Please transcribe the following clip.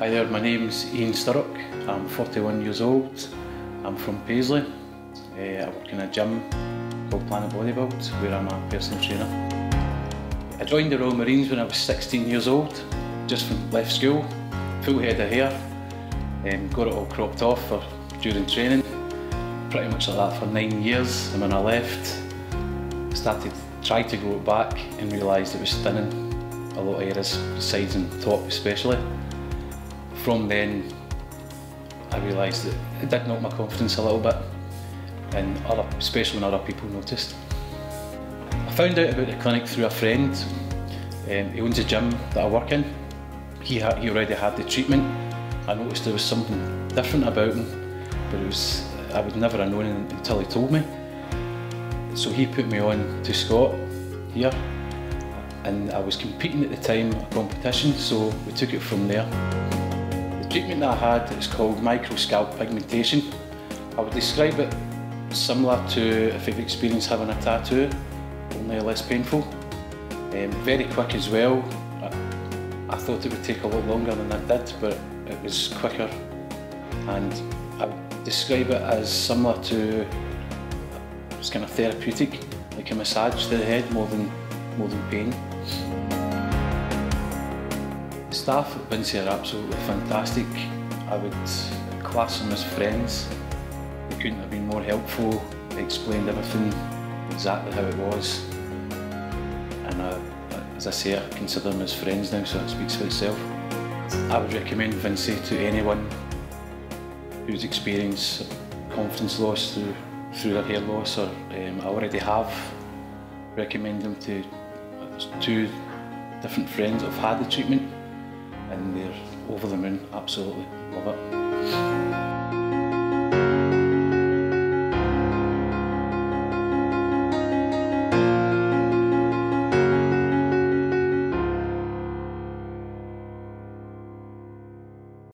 Hi there, my name's Ian Sturrock. I'm 41 years old. I'm from Paisley. Uh, I work in a gym called Planet Bodybuild where I'm a personal trainer. I joined the Royal Marines when I was 16 years old, just from left school, full head of hair, um, got it all cropped off for during training. Pretty much like that for nine years and when I left, started tried to grow it back and realised it was thinning a lot of areas, sides and top especially. From then I realised that it did knock my confidence a little bit and other, especially when other people noticed. I found out about the clinic through a friend. Um, he owns a gym that I work in. He, he already had the treatment. I noticed there was something different about him, but it was, I would never have known until he told me. So he put me on to Scott here, and I was competing at the time, a competition, so we took it from there. Treatment that I had is called microscalp pigmentation. I would describe it similar to if you've experienced having a tattoo, only less painful. Um, very quick as well. I, I thought it would take a lot longer than it did, but it was quicker. And I would describe it as similar to it's kind of therapeutic, like a massage to the head more than more than pain. Staff at Vinci are absolutely fantastic. I would class them as friends. They couldn't have been more helpful. They explained everything exactly how it was. And I, as I say, I consider them as friends now, so it speaks for itself. I would recommend Vinci to anyone who's experienced confidence loss through through their hair loss or um, I already have recommended them to two different friends that have had the treatment and they're over the moon, absolutely love it.